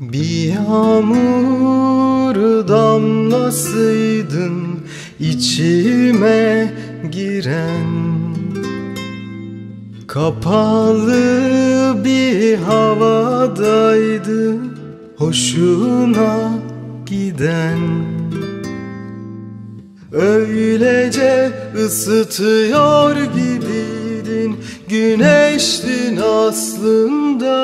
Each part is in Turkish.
Bir yağmur damlasıydın içime giren Kapalı bir havadaydı hoşuna giden Öylece ısıtıyor gibiydin Güneştin aslında.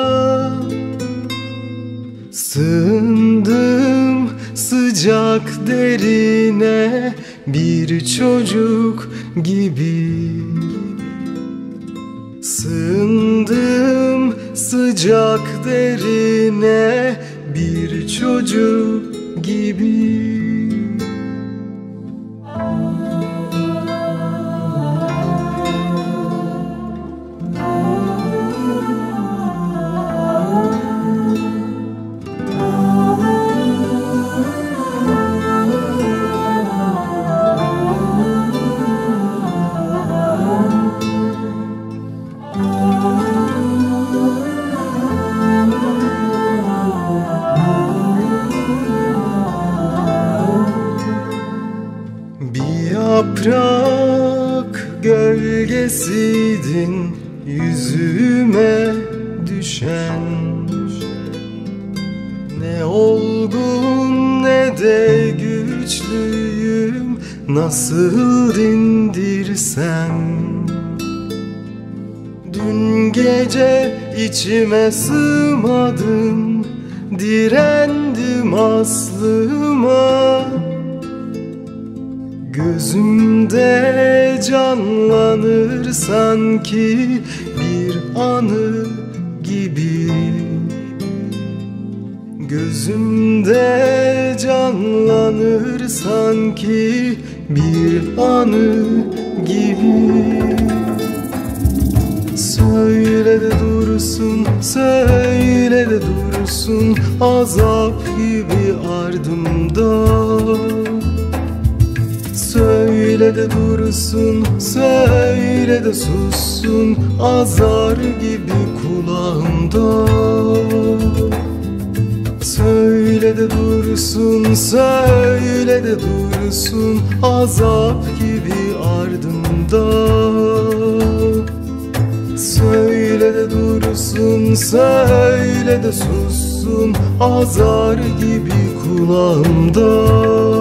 Sığındım sıcak derine Bir çocuk gibi. Sığındım sıcak derine Bir çocuk yaprak gölgesiydin yüzüme düşen. Ne olgun ne de güçlüyüm nasıl dindirsem Dün gece içime sığmadın Direndim aslıma Gözümde canlanır sanki bir anı gibi. Gözümde canlanır sanki bir anı gibi. Söyle de dursun, söyle de dursun Azap gibi ardımda Söyle de dursun, söyle de sussun Azar gibi kulağımda. Söyle de dursun, söyle de dursun Azap gibi ardımda. Söyle de dursun, söyle de sussun Azar gibi kulağımda